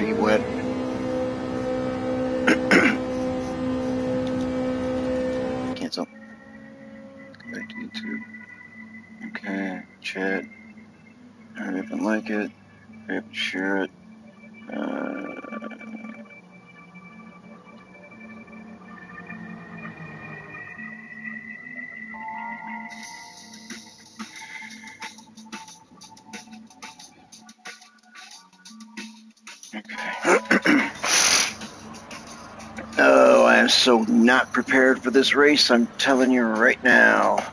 Feet wet. Cancel. Back to YouTube. Okay, chat. Hurry up and like it. Share it. Uh, so not prepared for this race. I'm telling you right now.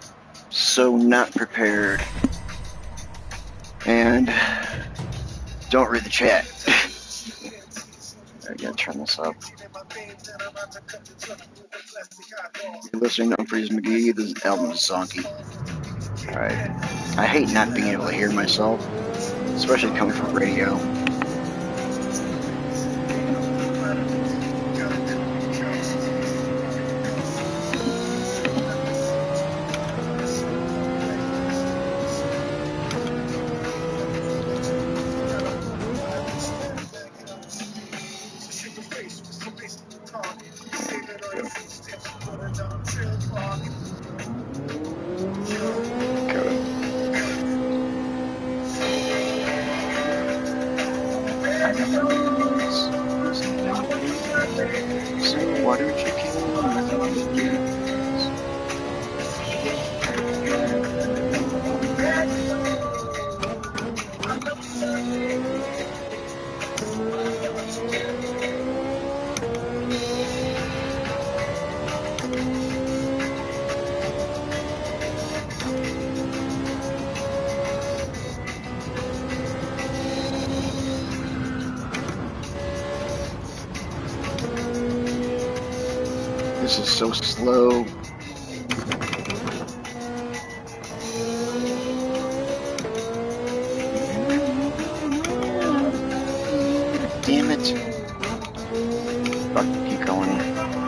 So not prepared. And don't read the chat. I gotta turn this up. You're listening to Umphrey's McGee. This album is zonky. Alright. I hate not being able to hear myself, especially coming from radio. Damn it. Fuck, keep going.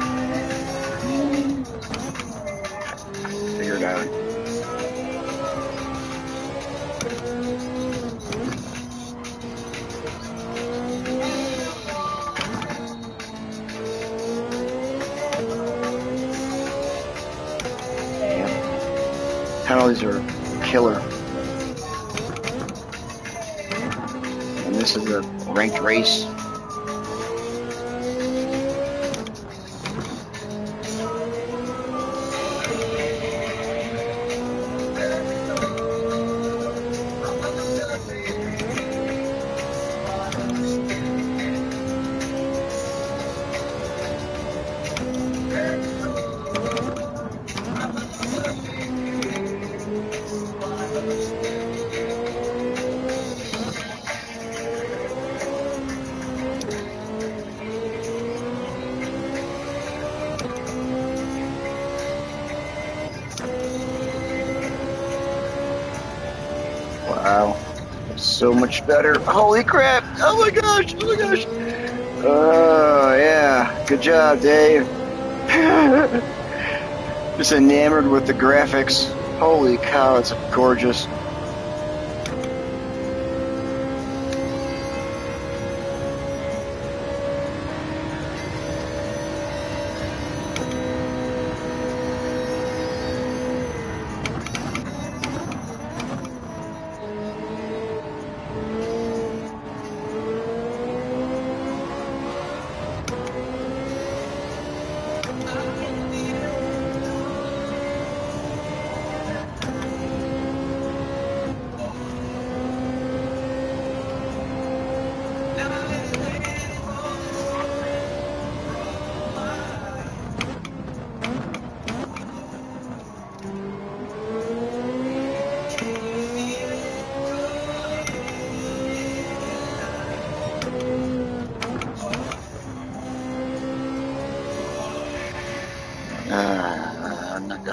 Wow. So much better. Holy crap. Oh my gosh. Oh my gosh. Oh, yeah. Good job, Dave. Just enamored with the graphics. Holy cow, it's gorgeous.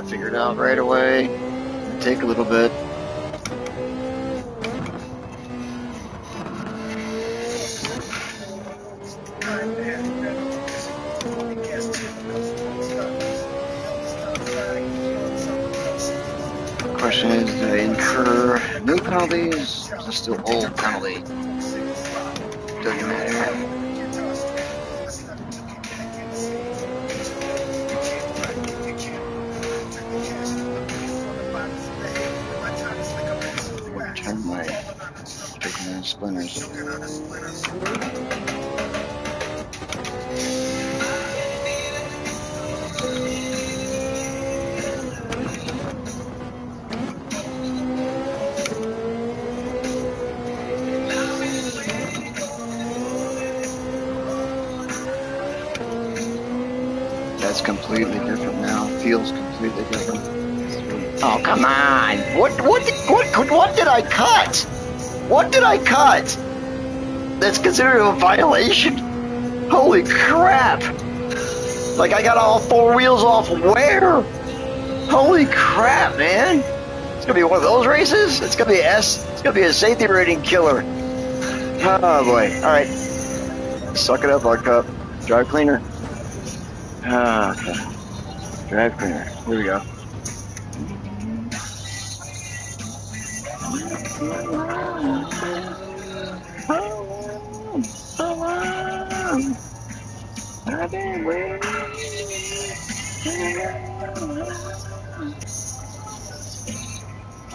I'm not gonna figure it out right away. It'll take a little bit. Completely different now. Feels completely different. Oh come on! What what did, what what did I cut? What did I cut? That's considered a violation. Holy crap! Like I got all four wheels off where? Holy crap, man! It's gonna be one of those races. It's gonna be S. It's gonna be a safety rating killer. Oh boy! All right, suck it up, Bug Cup. Drive cleaner. Ah, okay. Drive cleaner. Here we go.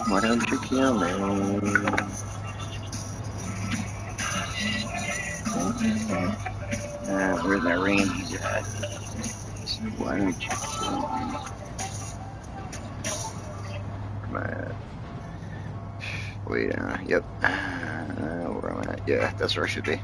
Why don't you kill me? Uh, where's my range at? Why don't you kill me? Wait, uh, yep. Uh, where am I at? Yeah, that's where I should be.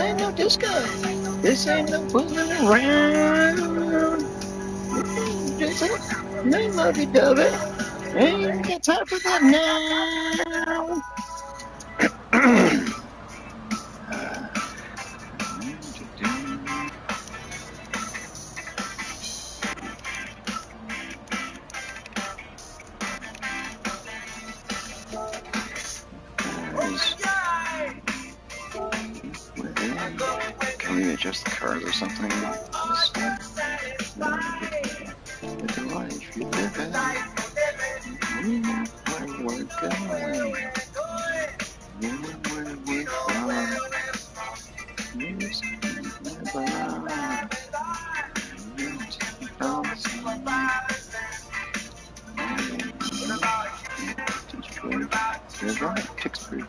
Ain't no disco. This ain't no fooling around. This ain't no lovey dovey. Ain't got time for that now.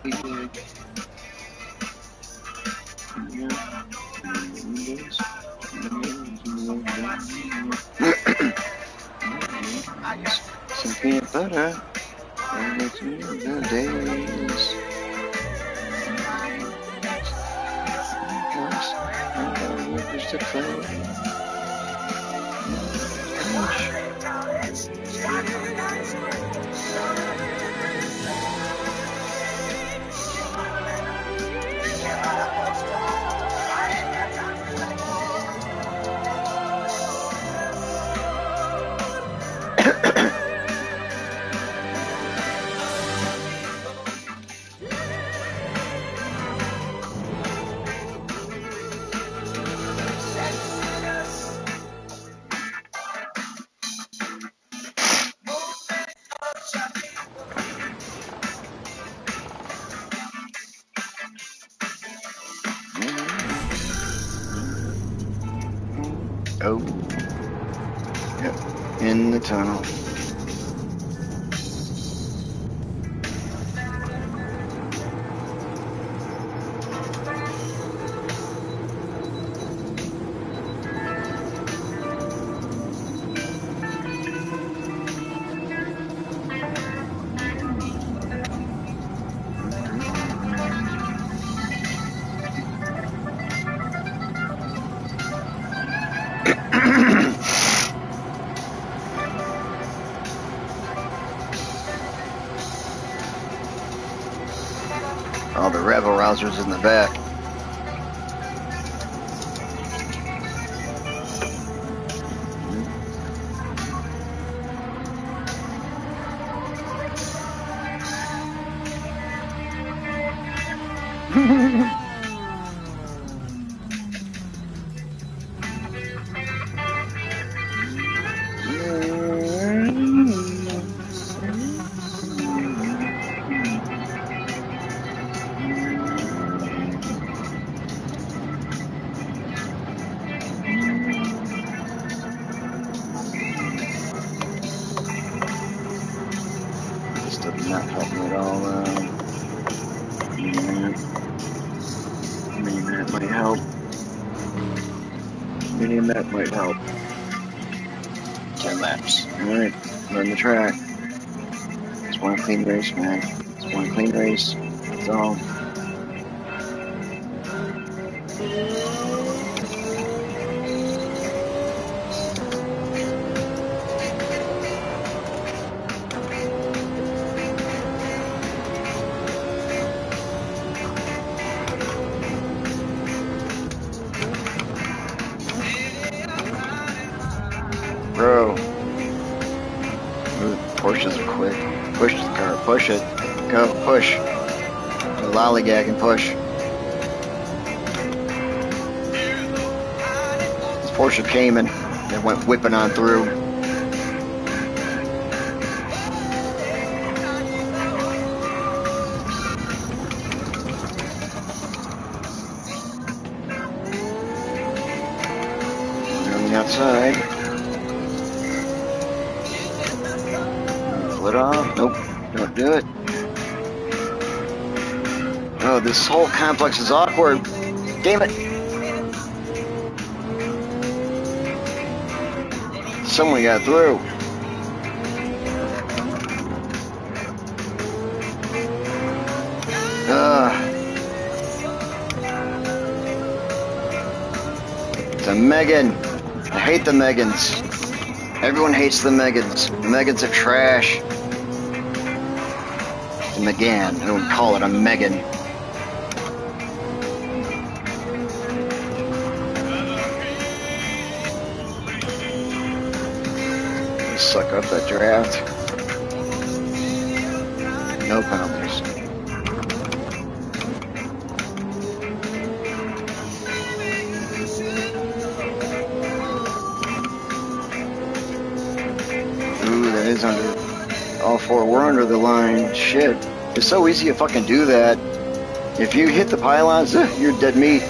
Yeah. Some peanut butter and makes me the days. Gosh, I got workers to play. In the tunnel. Might help. 10 laps. Alright, run the track. It's one clean race, man. It's one clean race. That's all. Push. This Porsche Cayman. It went whipping on through. Complex is awkward. Damn it. Someone got through. Ah. Ugh. It's a Megan. I hate the Megans. Everyone hates the Megans. The Megans are trash. The Megan. I would call it a Megan. That draft. No penalties. Ooh, that is under all four. We're under the line. Shit. It's so easy to fucking do that. If you hit the pylons, eh, you're dead meat.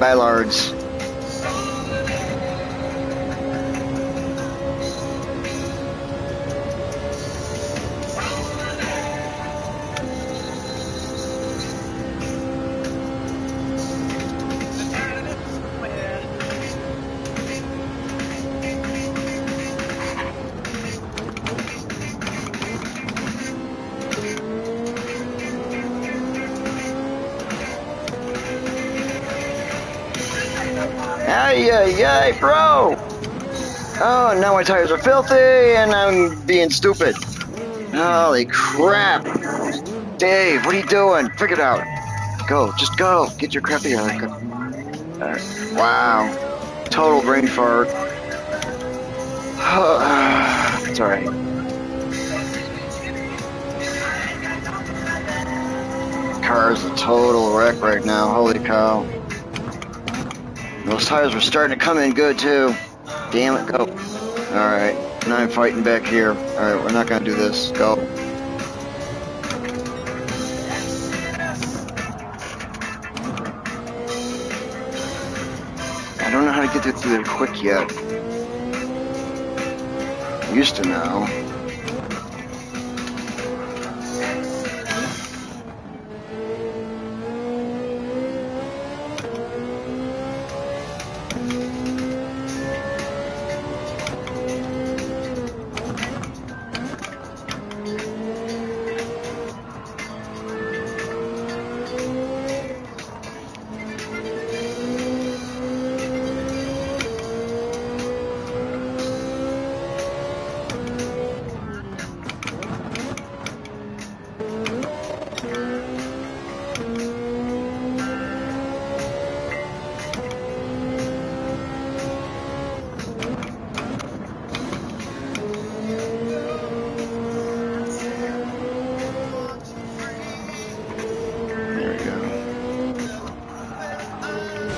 Ballards. My tires are filthy and I'm being stupid. Holy crap! Dave, what are you doing? Figure it out. Go, just go. Get your crappy out. Go. Alright. Wow. Total brain fart. it's alright. Car's a total wreck right now. Holy cow. Those tires were starting to come in good too. Damn it, go. Alright. Now I'm fighting back here. Alright, we're not gonna do this. Go. I don't know how to get through there quick yet. I used to know.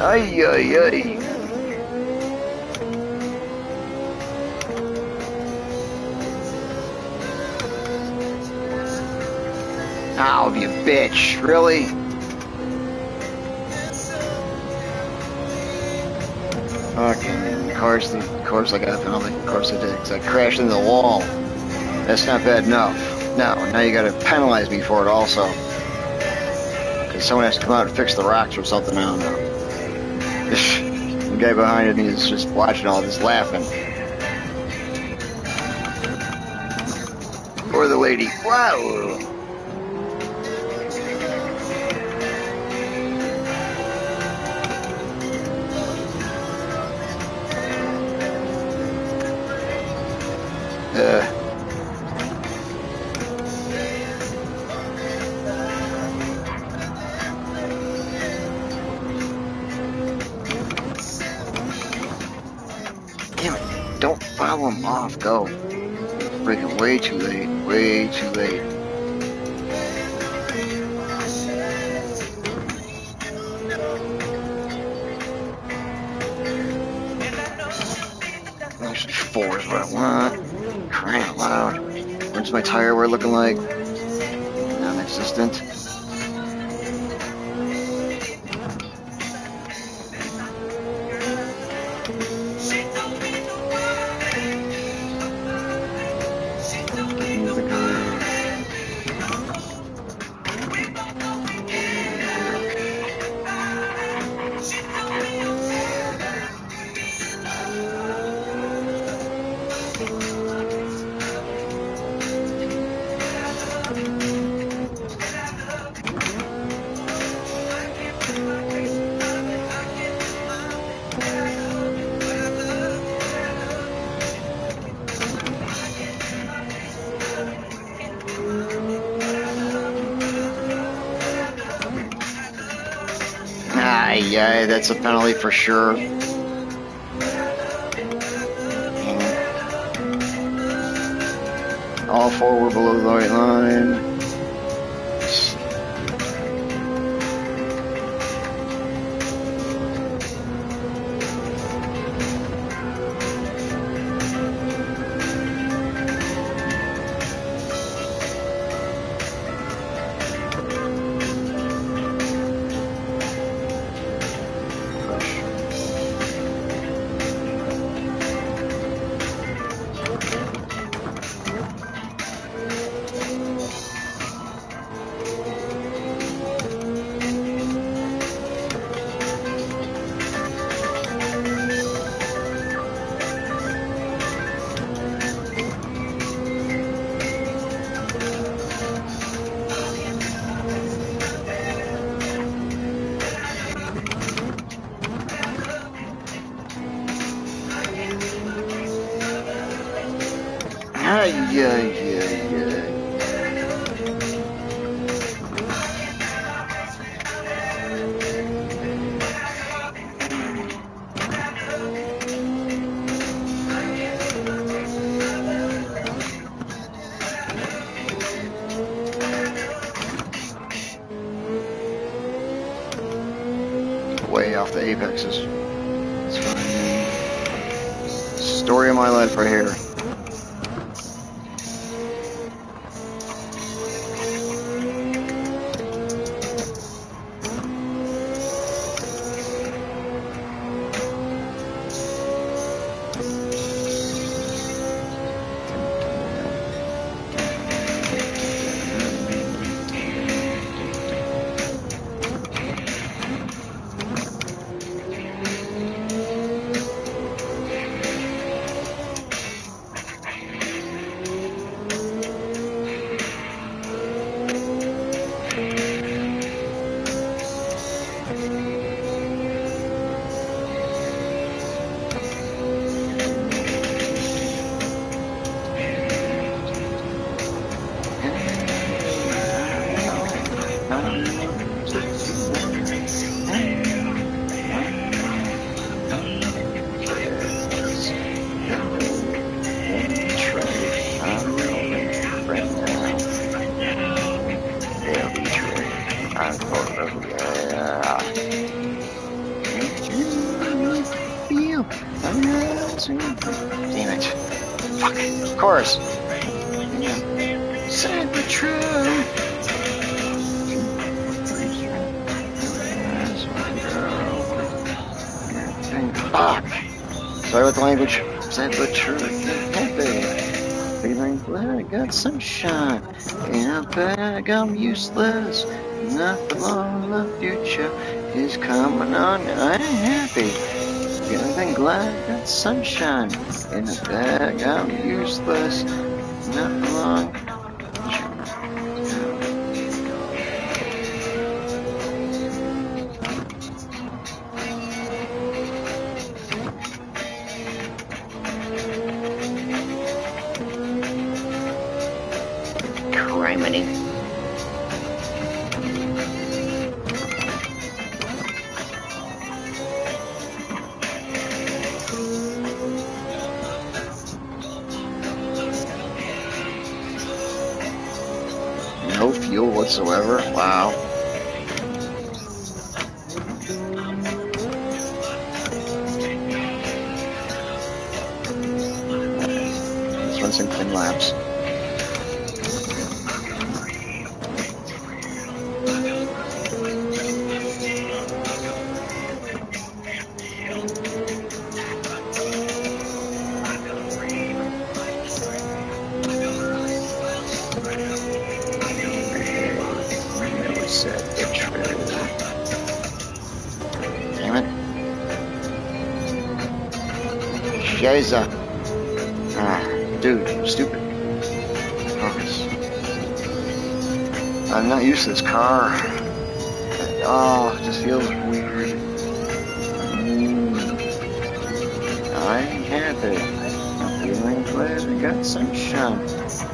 Ay, ay, ay. Oh, you bitch. Really? Fucking, of course, of course I got a penalty. Of course I did, because I crashed into the wall. That's not bad enough. No, now you gotta penalize me for it also. Because someone has to come out and fix the rocks or something, I don't know. The guy behind me is just watching all this laughing. Or the lady. Wow! Uh, way too late. Way too late. Yeah, that's a penalty for sure. All four were below the white line. Feeling glad I got sunshine. In a bag, I'm useless. Nothing long the future is coming on. I'm happy. Feeling glad I got sunshine. In a bag, I'm useless. Nothing long. Shiza. Ah, dude, stupid. Focus. I'm not used to this car. Oh, it just feels weird. Mm. I'm happy. Feeling glad I got sunshine.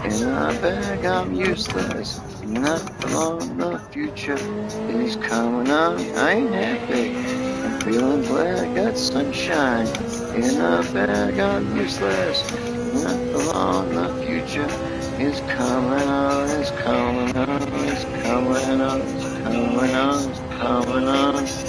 In a bag, I'm useless. Nothing on the future is coming on. I ain't happy. I'm feeling glad I got sunshine. In a bag, I'm useless. On the future is coming on. Is coming on. Is coming on. Is coming on. Is coming on.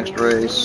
Next race.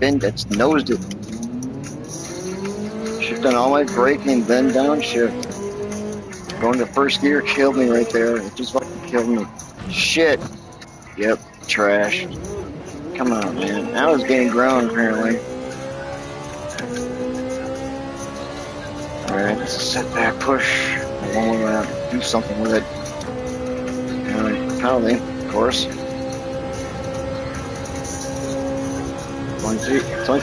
Ben that's nosed it. Should've done all my braking, then downshift. Going to first gear killed me right there. It just fucking killed me. Shit. Yep, trash. Come on, man. I was getting ground apparently. Alright, it's a setback push. I want to do something with it. Uh, penalty, of course. One, two, it's only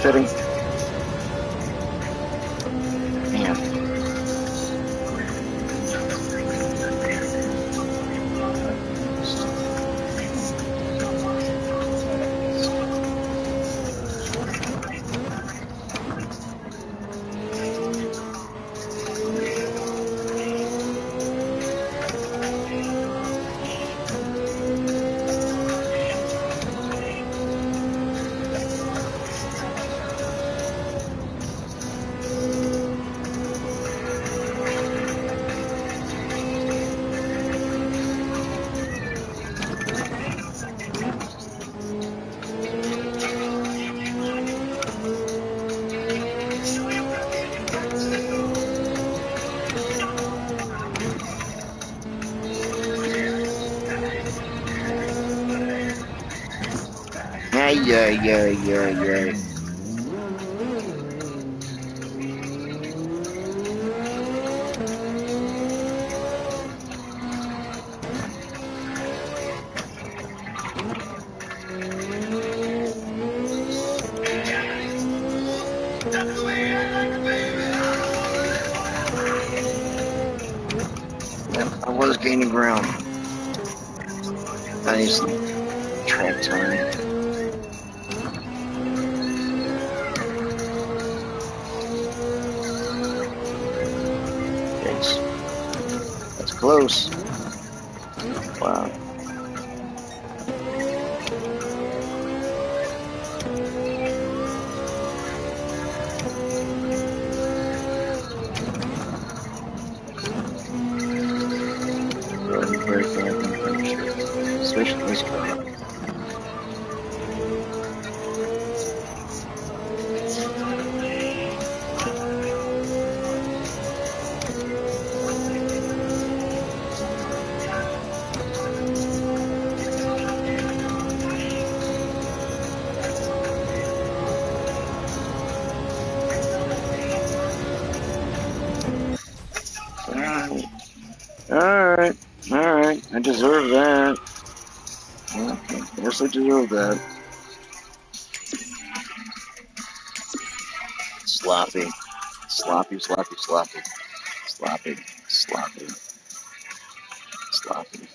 yeah, yeah, yeah, yeah. I was gaining ground. I need some track time. Close. Okay. Yes, I deserve that. Sloppy. Sloppy, sloppy, sloppy. Sloppy. Sloppy. Sloppy.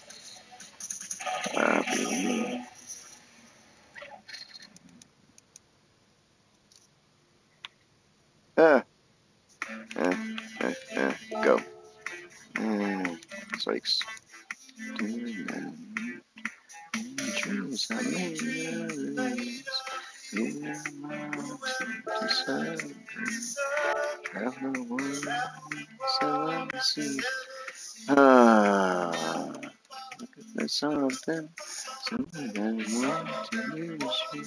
Sloppy. Ah. Eh, eh, eh. Go. Mm. Sykes. Dreams I made. Yeah, my desire. Have no words, so I. Ah, there's something, that to use you.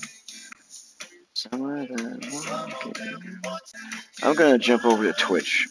Somewhere that want to get you. I'm gonna jump over to Twitch.